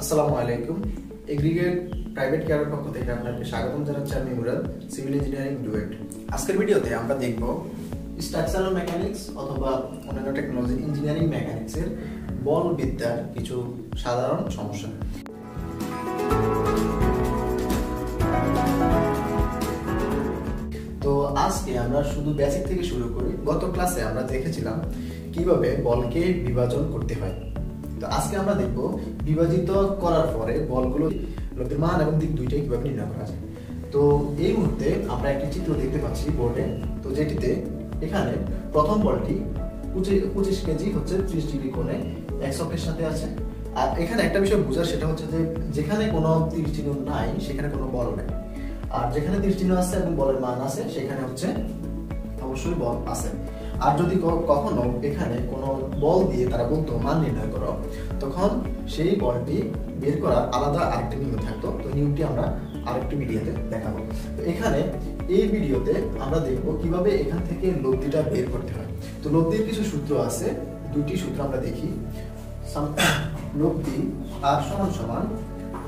আসসালামু আলাইকুম। Aggregate private কেয়ারের পক্ষ থেকে আপনাকে স্বাগতম জানাচ্ছি আমি মুরাদ, সিভিল ইঞ্জিনিয়ারিং ডুয়েট। আজকের ভিডিওতে আমরা দেখব স্ট্রাকচারাল মেকানিক্স অথবা অন্যান্য টেকনোলজি ইঞ্জিনিয়ারিং মেকানিক্সের বল বিদ্যার কিছু সাধারণ সমস্যা। তো আজকে আমরা শুধু বেসিক থেকে শুরু করি গত ক্লাসে আমরা দেখেছিলাম কীভাবে বলকে বিভাজন করতে হয়। তো আজকে আমরা দেখব বিভাজিত করার পরে বলগুলো লোকের মান এবং দিক দুইটাই কীভাবে নির্ণয় করা যায়। তো এই মুহূর্তে আমরা একটি চিত্র দেখতে পাচ্ছি বোর্ডে। তো যেটিতে এখানে প্রথম বলটি পঁচিশ কেজি হচ্ছে ত্রিশ ডিগ্রি কোণে এক সাথে আছে। আর এখানে একটা বিষয় বোঝার, সেটা হচ্ছে যে যেখানে কোনো তীর চিহ্ন নাই, সেখানে কোনো বল নেই। আর যেখানে তীর চিহ্ন আছে এবং বলের মান আছে, সেখানে হচ্ছে অবশ্যই বল আছে। আর যদি কখনো এখানে কোনো বল দিয়ে তারা বলতো মান নির্ণয় করো, তখন সেই বলটি বের করার আলাদা আরেকটি নিয়ম থাকতো। তো নিয়মটি আমরা আরেকটি ভিডিওতে দেখাবো। তো এখানে এই ভিডিওতে আমরা দেখব কীভাবে এখান থেকে লব্ধিটা বের করতে হয়। তো লব্ধির কিছু সূত্র আছে দুটি সূত্র আমরা দেখি। লব্ধি আর সমান সমান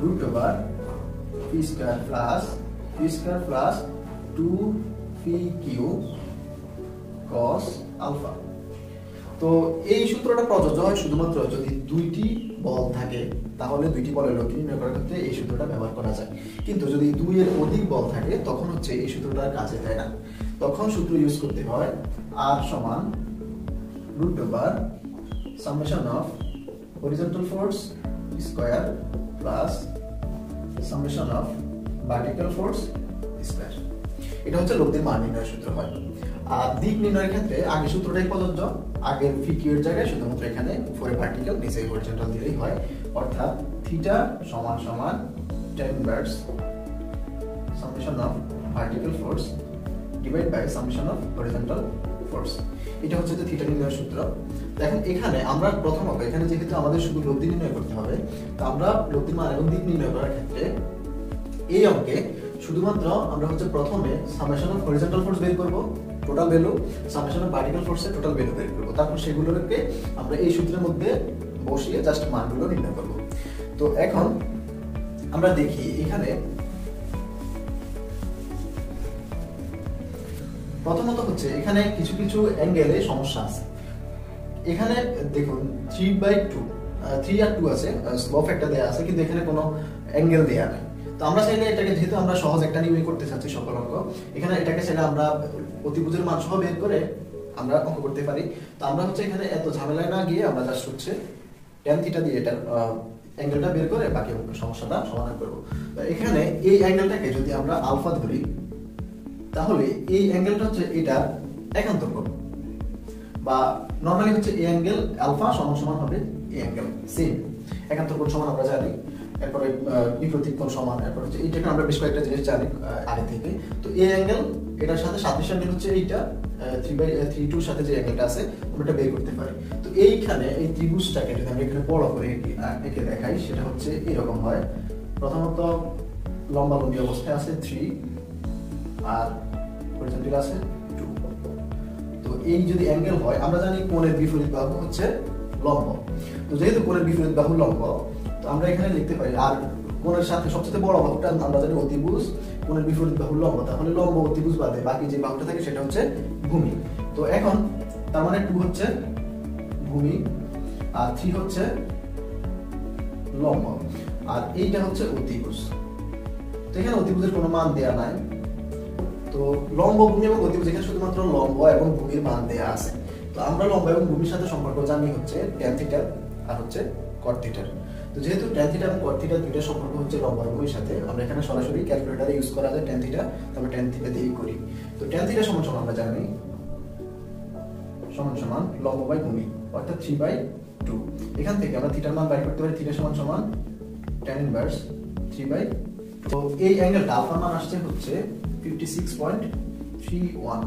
root over P square plus P square plus two P Q alpha. তো এই সূত্রটা প্রযোজ্য হয় শুধুমাত্র যদি দুইটি বল থাকে, তাহলে দুইটি বলের লক্ষ্য নির্ণয় করার ক্ষেত্রে এই সূত্রটা ব্যবহার করা যায়। কিন্তু যদি দুইয়ের অধিক বল থাকে, তখন হচ্ছে এই সূত্রটার কাজে দেয় না। তখন সূত্র ইউজ করতে হয় আর সমান root over summation of horizontal square plus summation of vertical force square এটা হচ্ছে লব্ধির মান নির্ণয় সূত্র হয়। আর দিক নির্ণয়ের ক্ষেত্রে আগে সূত্রটাই প্রযোজ্য। আগের ফিকিউর জায়গায় শুধুমাত্র এখানে উপরে ভার্টিক্যাল নিচে হরিজন্টাল দিলেই হয়। অর্থাৎ থিটা সমান সমান tan inverse summation of vertical force divide by summation of horizontal force এটা হচ্ছে যে থিটা নির্ণয়ের সূত্র। দেখেন, এখানে আমরা প্রথমত, এখানে যেহেতু আমাদের শুধু লব্ধি নির্ণয় করতে হবে, তো আমরা লব্ধির মান এবং দিক নির্ণয় করার ক্ষেত্রে এই অঙ্কে শুধুমাত্র আমরা হচ্ছে প্রথমে সামেশন অফ হরিজন্টাল ফোর্স বের করব total value summation of vertical ফোর্সের টোটাল ভ্যালু বের করব। তারপর সেগুলোকে আমরা এই সূত্রের মধ্যে বসিয়ে জাস্ট মানগুলো নির্ণয় করব। তো এখন আমরা দেখি এখানে প্রথমত হচ্ছে এখানে কিছু কিছু অ্যাঙ্গেলে সমস্যা আছে। এখানে দেখুন থ্রি বাই টু থ্রি আর টু আছে স্লোপ একটা দেওয়া আছে, কিন্তু এখানে কোনো অ্যাঙ্গেল দেওয়া নেই। তো আমরা চাইলে এটাকে, যেহেতু আমরা সহজ একটা নিয়মই করতে চাচ্ছি সকল অঙ্ক, এখানে এটাকে চাইলে আমরা অতিভুজের মান সহ বের করে আমরা অঙ্ক করতে পারি। তো আমরা হচ্ছে এখানে এত ঝামেলায় না গিয়ে আমরা জাস্ট হচ্ছে ট্যান থিটা দিয়ে এটার অ্যাঙ্গেলটা বের করে বাকি সমস্যাটা সমাধান করব। এখানে এই অ্যাঙ্গেলটাকে যদি আমরা আলফা ধরি, তাহলে এই অ্যাঙ্গেলটা হচ্ছে এটা একান্তর কোণ। বা নর্মালি হচ্ছে এই অ্যাঙ্গেল আলফা সমান সমান হবে এই অ্যাঙ্গেল সেম একান্তর কোণ সমান আমরা জানি। এরপরে সমান, এরপর হচ্ছে আমরা বেশ কয়েকটা জিনিস জানি আগে থেকে। তো এই অ্যাঙ্গেল এটার সাথে হচ্ছে এইটা থ্রি বাই থ্রি টুর সাথে যে অ্যাঙ্গেলটা আছে, আমরা এটা বের করতে পারি। তো এইখানে এই ত্রিভুজটাকে যদি আমরা এখানে বড় করে দেখাই, সেটা হচ্ছে এরকম হয়। প্রথমত, লম্বা লম্বি অবস্থায় আছে থ্রি আর আছে টু তো এই যদি অ্যাঙ্গেল হয়, আমরা জানি কোণের বিপরীত বাহু হচ্ছে লম্ব। তো যেহেতু কোণের বিপরীত বাহু লম্ব তো আমরা এখানে লিখতে পারি আর কোণের সাথে সবচেয়ে বড় বাহুটা আমরা জানি অতিভুজ, কোণের বিপরীত বাহু লম্ব তাহলে লম্ব অতিভুজ বাদে বাকি যে বাহুটা থাকে সেটা হচ্ছে ভূমি। তো এখন তার মানে টু হচ্ছে ভূমি, আর থ্রি হচ্ছে লম্ব, আর এইটা হচ্ছে অতিভুজ। তো এখানে অতিভুজের কোনো মান দেওয়া নাই। তো লম্ব ভূমি এবং অতিভুজ, এখানে শুধুমাত্র লম্ব এবং ভূমির মান দেয়া আছে। তো আমরা লম্ব এবং ভূমির সাথে সম্পর্ক জানি হচ্ছে ট্যান থিটা আর হচ্ছে কট থিটার তো যেহেতু ট্যান থিটা এবং কট থিটা দুইটা সম্পর্ক হচ্ছে লম্ব ভূমির সাথে, আমরা এখানে সরাসরি ক্যালকুলেটরে ইউজ করা যায় ট্যান থিটা তবে ট্যান থিটা দিয়েই করি। তো ট্যান থিটা সমান সমান আমরা জানি, সমান সমান লম্ব বাই ভূমি, অর্থাৎ থ্রি বাই টু এখান থেকে আমরা থিটার মান বাইর করতে পারি থিটা সমান সমান ট্যান ইনভার্স থ্রি বাই তো এই অ্যাঙ্গেলটা আলফা মান আসছে হচ্ছে 56.31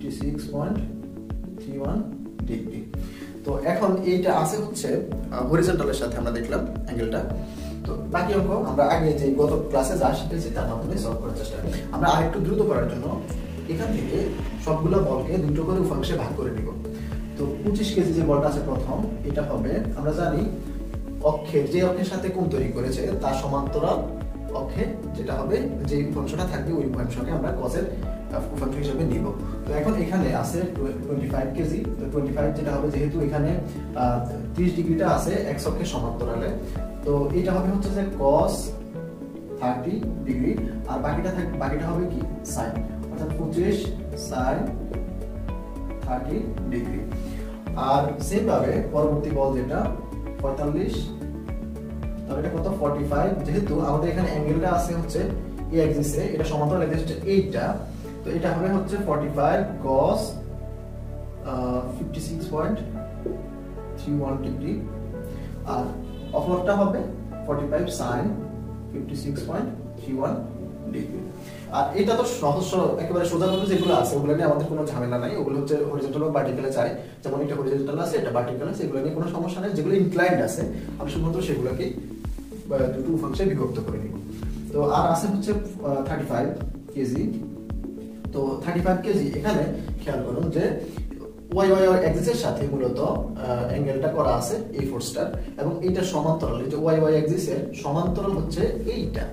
56.31 ডিগ্রি তো এখন এইটা আছে হচ্ছে হরিজন্টালের সাথে আমরা দেখলাম অ্যাঙ্গেলটা তো বাকি অঙ্ক, আমরা আগে যে গত ক্লাসে যা শিখেছি তার মাধ্যমে সলভ করার চেষ্টা আমরা আরেকটু দ্রুত করার জন্য এখান থেকে সবগুলো বলকে দুটো করে উপাংশে ভাগ করে নিব। তো পঁচিশ কেজি যে বলটা আছে প্রথম, এটা হবে, আমরা জানি অক্ষের যে অক্ষের সাথে কোণ তৈরি করেছে, তার সমান্তরাল অক্ষে যেটা হবে যে উপাংশটা থাকবে, ওই উপাংশকে আমরা কসের উপাংশ হিসেবে নিব। তো এখন এখানে আছে টোয়েন্টি ফাইভ কেজি। তো টোয়েন্টি ফাইভ যেটা হবে, যেহেতু এখানে ত্রিশ ডিগ্রিটা আছে এক্স অক্ষের সমান্তরালে, তো এটা হবে হচ্ছে যে কস থার্টি ডিগ্রি আর বাকিটা থাক, বাকিটা হবে কি? সাইন অর্থাৎ পঁচিশ সাইন থার্টি ডিগ্রি আর সেম ভাবে পরবর্তী বল যেটা, পঁয়তাল্লিশ তাহলে এটা কত? ফর্টি ফাইভ যেহেতু আমাদের এখানে অ্যাঙ্গেলটা আছে হচ্ছে এ অ্যাক্সিসে এটা সমান্তরাল অ্যাক্সিস হচ্ছে এইটা। তো এটা হবে হচ্ছে forty five cos fifty six point three one degree আর অপরটা হবে forty five sine fifty six point three one degree আর এটা তো সহজ একেবারে সোজা ভাবে যেগুলো আছে, ওগুলো নিয়ে আমাদের কোনো ঝামেলা নাই। ওগুলো হচ্ছে হরিজন্টাল বা ভার্টিক্যালে চাই যেমন এটা হরিজন্টাল আছে, এটা ভার্টিক্যাল আছে, এগুলো নিয়ে কোনো সমস্যা নেই। যেগুলো ইনক্লাইন্ড আছে, আমি শুধুমাত্র সেগুলোকে দুটো ফাংশনে বিভক্ত করে নিব। তো আর আছে হচ্ছে থার্টি ফাইভ কেজি তো থার্টি ফাইভ কেজি এখানে খেয়াল করুন যে ওয়াই ওয়াই এক্সিসের সাথে মূলত অ্যাঙ্গেলটা করা আছে, এই ফোর্সটার এবং এইটা সমান্তরাল, এই যে ওয়াই ওয়াই এক্সিসের সমান্তরাল হচ্ছে এইটা।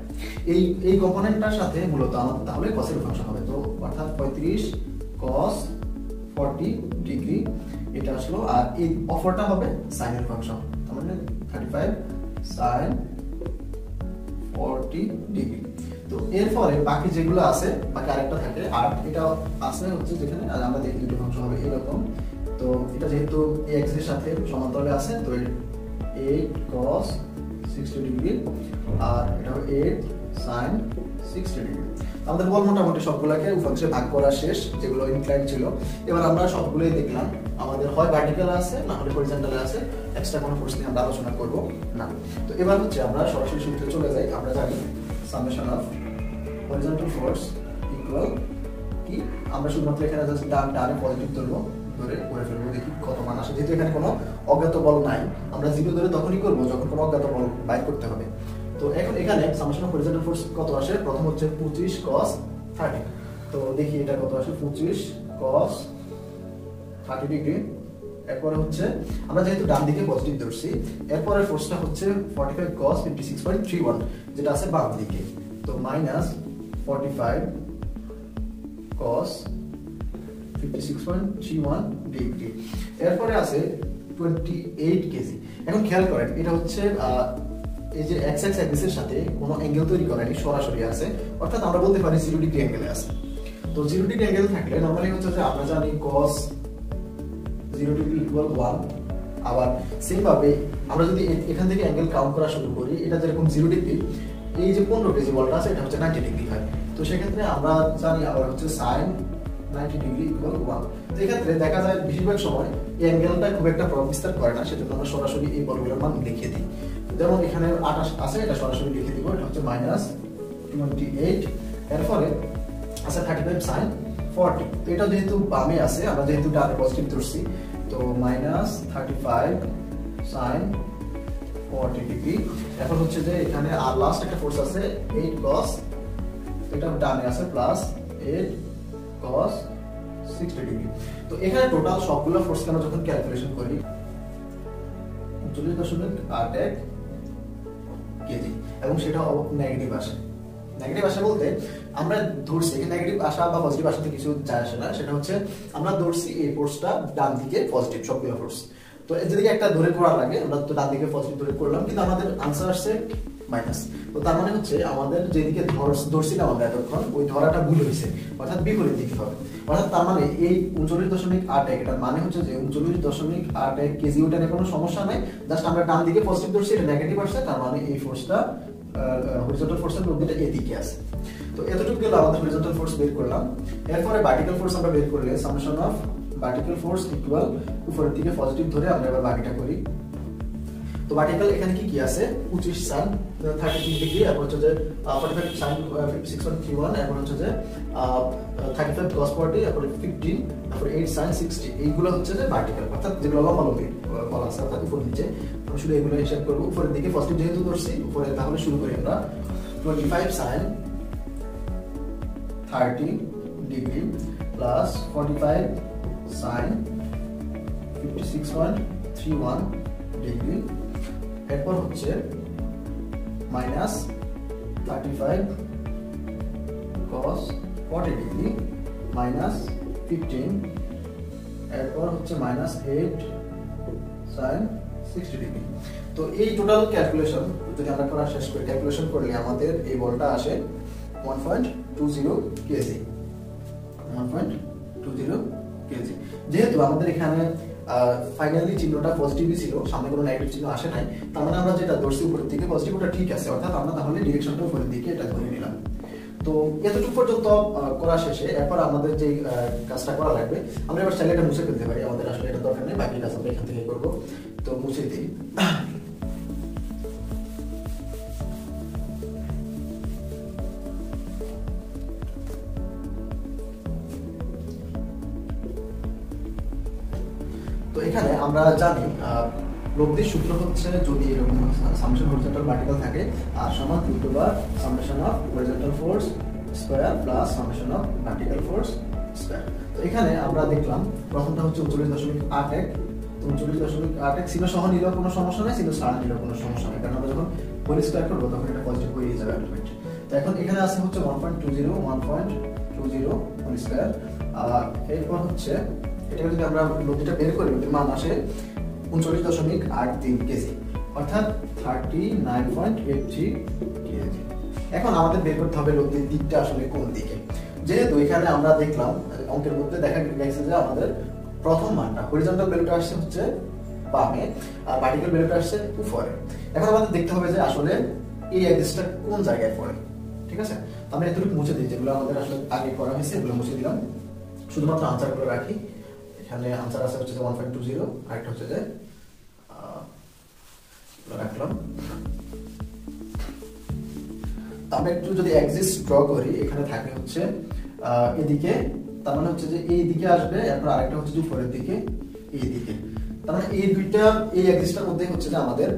এই এই কম্পোনেন্টটার সাথে মূলত আমাদের তাহলে কসের ফাংশন হবে। তো অর্থাৎ পঁয়ত্রিশ কস ফর্টি ডিগ্রি এটা আসলো, আর এই অফারটা হবে সাইনের ফাংশন তার মানে thirty five sine forty degree তো এরপরে বাকি যেগুলো আছে, বাকি আরেকটা থাকে, আর এটা আছে হচ্ছে যেখানে, আর আমরা দেখি দুটো ফাংশন হবে এরকম। তো এটা যেহেতু এক্সের সাথে সমান্তরালে আছে, তো এইট কস সিক্সটি ডিগ্রি আর এটা এইট সাইন সিক্সটি ডিগ্রি আমাদের বল মোটামুটি সবগুলোকে উপাংশে ভাগ করা শেষ, যেগুলো ইনক্লাইন ছিল। এবার আমরা সবগুলোই দেখলাম, আমাদের হয় ভার্টিক্যাল আছে, না হলে হরিজন্টালে আছে এক্সট্রা কোনো ফোর্স নিয়ে আমরা আলোচনা করব না। তো এবার হচ্ছে আমরা সরাসরি সূত্রে চলে যাই, আমরা জানি summation of horizontal force equal কি? আমরা শুধুমাত্র এখানে জাস্ট ডান, ডানে পজিটিভ ধরবো ধরে করে ফেলব, দেখি কত মান আসে। যেহেতু এখানে কোনো অজ্ঞাত বল নাই, আমরা জিরো ধরে তখনই করব যখন কোনো অজ্ঞাত বল বাইর করতে হবে। তো এখন এখানে সামেশন অফ হরিজন্টাল ফোর্স কত আসে? প্রথম হচ্ছে পঁচিশ কস থার্টি তো দেখি এটা কত আসে? পঁচিশ কস থার্টি ডিগ্রি এরপরে হচ্ছে, আমরা যেহেতু ডান দিকে পজিটিভ ধরছি, এরপরে ফোর্সটা হচ্ছে forty five cos fifty six point three one যেটা আছে বাম দিকে। তো minus forty five cos fifty six point three one degree এরপরে আছে টোয়েন্টি এইট কেজি এখন খেয়াল করেন, এটা হচ্ছে এই যে এক্স এক্স অ্যাক্সিসের সাথে কোনো অ্যাঙ্গেল তৈরি করেনি সরাসরি আছে। অর্থাৎ আমরা বলতে পারি জিরো ডিগ্রি অ্যাঙ্গেলে আছে। তো জিরো ডিগ্রি অ্যাঙ্গেল থাকলে নর্মালি হচ্ছে যে আমরা জানি cos zero degree equal one আবার সেম ভাবে আমরা যদি এখান থেকে অ্যাঙ্গেল কাউন্ট করা শুরু করি, এটা যেরকম জিরো ডিগ্রি এই যে পনেরো কেজি বলটা আছে, এটা হচ্ছে নাইনটি ডিগ্রি হয়। তো সেক্ষেত্রে আমরা জানি আবার হচ্ছে sine ninety degree equal one এক্ষেত্রে দেখা যায় বেশিরভাগ সময় এই অ্যাঙ্গেলটা খুব একটা প্রভাব বিস্তার করে না, সেজন্য আমরা সরাসরি এই বলগুলোর মান লিখে দিই। যেমন এখানে আঠাশ আছে, এটা সরাসরি লিখে দিব, এটা হচ্ছে মাইনাস টোয়েন্টি এইট এরপরে আছে থার্টি ফাইভ সাইন ফর্টি তো এটা যেহেতু বামে আছে, আমরা যেহেতু ডানে পজিটিভ ধরছি, তো minus thirty five sine forty degree এখন হচ্ছে যে এখানে আর লাস্ট একটা ফোর্স আছে এইট কস এটা ডানে আছে plus eight cos sixty degree তো এখানে টোটাল সবগুলো ফোর্সকে আমরা যখন ক্যালকুলেশন করি? উনচল্লিশ দশমিক আট এক কেজি। এবং সেটা নেগেটিভ আসে। নেগেটিভ আসা বলতে আমরা ধরছি এখানে নেগেটিভ আসা বা পজিটিভ আসাতে কিছু যায় আসে না। সেটা হচ্ছে আমরা ধরছি এই ফোর্সটা ডান দিকে পজিটিভ সবগুলো ফোর্স তো যেদিকে একটা ধরে করা লাগে, আমরা তো ডান দিকে পজিটিভ ধরে করলাম, কিন্তু আমাদের আনসার আসছে মাইনাস তো তার মানে হচ্ছে আমাদের যেদিকে ধরছিলাম আমরা এতক্ষণ, ওই ধরাটা ভুল হয়েছে, অর্থাৎ বিপরীত দিকে হবে অর্থাৎ তার মানে এই উনচল্লিশ দশমিক আট এক এটার মানে হচ্ছে যে উনচল্লিশ দশমিক আট এক কেজি ওটা কোনো সমস্যা নাই জাস্ট আমরা ডান দিকে পজিটিভ ধরছি, এটা নেগেটিভ আসছে, তার মানে এই ফোর্সটা হরিজন্টাল ফোর্সের গতিটা এদিকে আছে। তো এতটুকু গেল আমাদের হরিজন্টাল ফোর্স বের করলাম। এরপরে ভার্টিক্যাল ফোর্স আমরা বের করলে summation of vertical force equal উপরের দিকে পজিটিভ ধরে আমরা এবার বাকিটা করি। তো ভার্টিক্যাল এখানে কি কি আছে? পঁচিশ সান থার্টি থ্রি ডিগ্রি এরপর হচ্ছে যে forty five fifty six point three one এরপর হচ্ছে যে থার্টি ফাইভ ক্রস ফর্টি তারপরে ফিফটিন তারপরে এইট সাইন সিক্সটি এইগুলো হচ্ছে যে ভার্টিক্যাল অর্থাৎ যেগুলো লম্বা লম্বি বলা আছে, অর্থাৎ উপর নিচে। আমি শুধু এগুলো হিসাব করব। উপরের দিকে পজিটিভ যেহেতু ধরছি উপরে তাহলে শুরু করি আমরা। Twenty five sine thirty degree plus forty five sine fifty six point three one degree এরপর হচ্ছে minus thirty five cos forty degree minus fifteen, এরপর হচ্ছে minus eight sine sixty degree. তো এই টোটাল ক্যালকুলেশন যদি আমরা করা শেষ করি ক্যালকুলেশন করলে আমাদের এই বলটা আসে one point two zero kg one point two zero kg যেহেতু আমাদের এখানে ফাইনালি চিহ্নটা পজিটিভই ছিল, সামনে কোনো নেগেটিভ চিহ্ন আসে নাই, তার মানে আমরা যেটা ধরছি উপরের দিকে পজিটিভ ওটা ঠিক আছে, অর্থাৎ আমরা তাহলে ডিরেকশনটা উপরের দিকে এটা ধরে নিলাম। তো এতটুকু পর্যন্ত করা শেষে, এরপর আমাদের যে কাজটা করা লাগবে, আমরা এবার চাইলে মুছে ফেলতে পারি, আমাদের আসলে এটা দরকার নেই বাকি কাজ আমরা এখান থেকে করব। তো মুছে দিই। আমরা জানি লব্ধির সূত্র হচ্ছে যদি এরকম সামেশন হরিজন্টাল ভার্টিক্যাল থাকে, আর সমান to bar summation of horizontal force square plus summation of vertical force square তো এখানে আমরা দেখলাম, প্রথমটা হচ্ছে উনচল্লিশ দশমিক আট এক, উনচল্লিশ দশমিক আট এক সিনো সহ নিলেও কোনো সমস্যা নেই সিনো ছাড়া নিলেও কোনো সমস্যা নেই। কারণ আমরা যখন হোল স্কয়ার করব, তখন এটা পজিটিভ হয়ে যাবে অটোমেটিক তো এখন এখানে আছে হচ্ছে one point two zero one point two zero whole square আর এরপর হচ্ছে এটা যদি আমরা লব্ধিটা বের করি লব্ধির মান আসে উনচল্লিশ দশমিক আট তিন কেজি অর্থাৎ thirty nine point eight three kg এখন আমাদের বের করতে হবে লব্ধির দিকটা আসলে কোন দিকে? যেহেতু এখানে আমরা দেখলাম, অঙ্কের মধ্যে দেখা গেছে যে আমাদের প্রথম মানটা হরিজন্টাল ভ্যালুটা আসছে হচ্ছে বামে, আর ভার্টিক্যাল ভ্যালুটা আসছে উপরে। এখন আমাদের দেখতে হবে যে আসলে এই অ্যাড্রেসটা কোন জায়গায় পড়ে, ঠিক আছে? আমরা এতটুকু মুছে দিই, যেগুলো আমাদের আসলে আগে করা হয়েছে, এগুলো মুছে দিলাম। শুধুমাত্র আনসারগুলো রাখি। এখানে আনসার আছে হচ্ছে ওয়ান পয়েন্ট টু জিরো আরেকটা হচ্ছে যে রাখলাম। আমরা একটু যদি এক্সিস ড্র করি, এখানে থাকে হচ্ছে এদিকে, তার মানে হচ্ছে যে এই দিকে আসবে, এরপর আরেকটা হচ্ছে যে উপরের দিকে, এই দিকে। তার মানে এই দুইটা, এই এক্সিসটার মধ্যে হচ্ছে যে আমাদের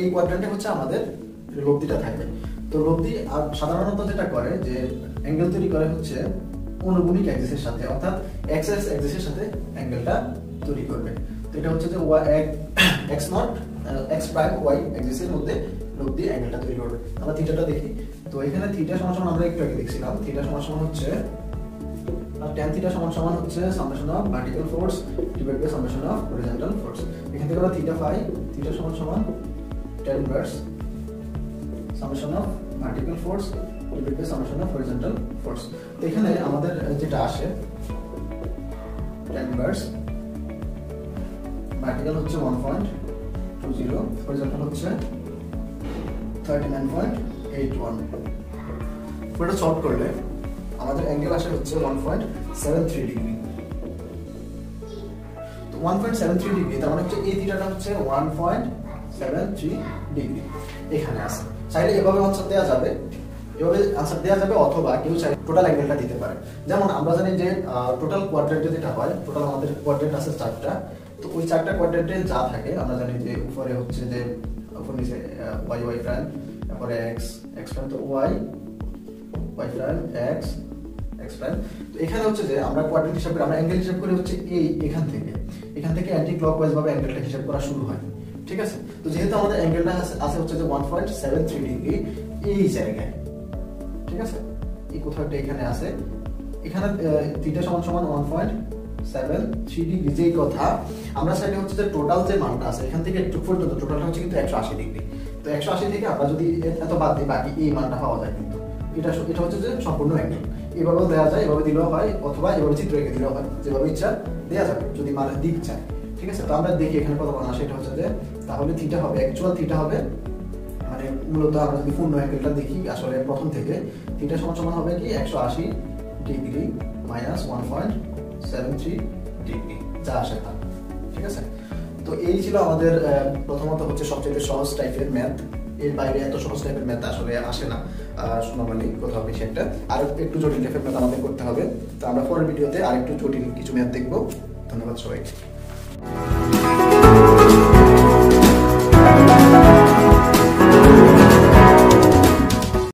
এই কোয়াড্রেন্টে হচ্ছে আমাদের লব্ধিটা থাকবে। তো লব্ধি আর সাধারণত যেটা করে, যে অ্যাঙ্গেল তৈরি করে হচ্ছে, অনুভূমিক অ্যাক্সিসের সাথে, অর্থাৎ এক্স এক্স অ্যাক্সিসের সাথে অ্যাঙ্গেলটা তৈরি করবে। তো এটা হচ্ছে যে Y X not X prime Y অ্যাক্সিসের মধ্যে লব্ধি অ্যাঙ্গেলটা তৈরি করবে। আমরা থিটাটা দেখি। তো এখানে থিটা সমান সমান আমরা একটু আগে দেখছিলাম। থিটা সমান সমান হচ্ছে tan থিটা সমান সমান হচ্ছে summation of vertical force divide by summation of horizontal force এখান থেকে আমরা থিটা পাই। থিটা সমান সমান tan inverse summation of vertical force divide by summation of horizontal force এখানে আমাদের যেটা আসে tan ইনভার্স ভার্টিক্যাল হচ্ছে 1.20 হরিজন্টাল হচ্ছে 39.81 পুরোটা সলভ করলে আমাদের অ্যাঙ্গেল আসে হচ্ছে 1.73 ডিগ্রি তো 1.73 ডিগ্রি তার মানে হচ্ছে এই থিটাটা হচ্ছে 1.73 ডিগ্রি এখানে আছে। চাইলে এভাবে আনসার দেওয়া যাবে। এভাবে আনসার দেওয়া যাবে অথবা কেউ চাই টোটাল অ্যাঙ্গেলটা দিতে পারে। যেমন আমরা জানি যে টোটাল হয় টোটাল আমাদের আছে চারটা। তো ওই চারটা যা থাকে, আমরা জানি যে উপরে হচ্ছে যে, উপর নিচে ওয়াই ওয়াই প্রাইম তারপরে এক্স এক্স প্রাইম তো Y Y prime X X prime তো এখানে হচ্ছে যে, আমরা কোয়াড্রেন্ট হিসাব করে, আমরা অ্যাঙ্গেল হিসাব করে হচ্ছে এই, এখান থেকে। এখান থেকে অ্যান্টি অ্যাঙ্গেলটা হিসাব করা শুরু হয়। ঠিক আছে? তো যেহেতু আমাদের অ্যাঙ্গেলটা আছে হচ্ছে যে one point seven three degree এই জায়গায়। ঠিক আছে? এই কোথাও একটা এখানে আছে? এখানে থিটা সমান সমান one point seven three degree যেই কথা, আমরা সাইডে হচ্ছে যে টোটাল যে মানটা আছে, এখান থেকে একটু পর্যন্ত টোটালটা হচ্ছে কিন্তু একশো আশি ডিগ্রি তো একশো আশি থেকে আমরা যদি এত বাদ দিই, বাকি এই মানটা পাওয়া যায় কিন্তু। এটা এটা হচ্ছে যে সম্পূর্ণ অ্যাঙ্গেল এভাবেও দেওয়া যায়, এভাবে দিলেও হয়, অথবা এভাবে চিত্র এঁকে দিলেও হয়, যেভাবে ইচ্ছা দেওয়া যাবে, যদি মানে দিক চায়। ঠিক আছে? তো আমরা দেখি এখানে কত মান আসে এটা হচ্ছে যে, তাহলে থিটা হবে অ্যাকচুয়াল থিটা হবে মূলত আমরা যদি পূর্ণ অ্যাঙ্গেলটা দেখি, আসলে প্রথম থেকে থিটা সমান হবে কি? একশো আশি degree minus one point seven three degree, যা আসে তা, ঠিক আছে? তো এই ছিল আমাদের প্রথমত হচ্ছে সবচেয়ে সহজ টাইপের ম্যাথ। এর বাইরে এত সহজ টাইপের ম্যাথ আসলে আসে না নর্মালি কোথাও বেশি একটা। আর একটু জটিল টাইপের ম্যাথ আমাদের করতে হবে। তো আমরা পরের ভিডিওতে আরেকটু জটিল কিছু ম্যাথ দেখব। ধন্যবাদ সবাইকে।